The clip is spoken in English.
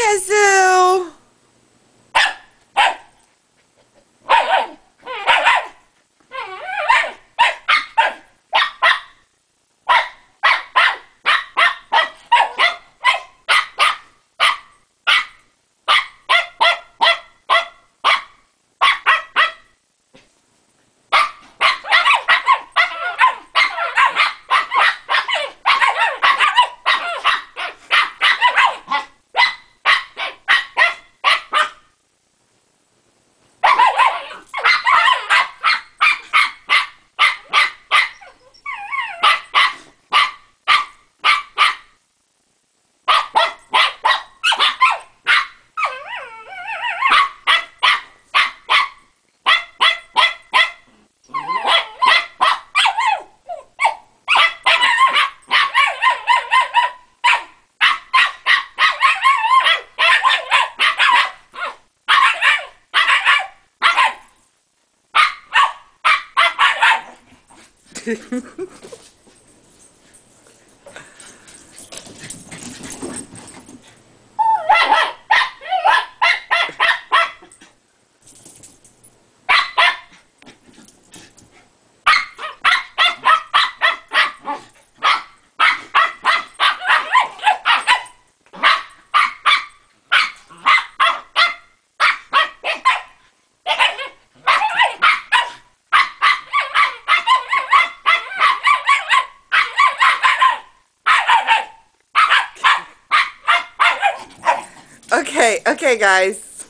kızım. って。Okay, okay, guys.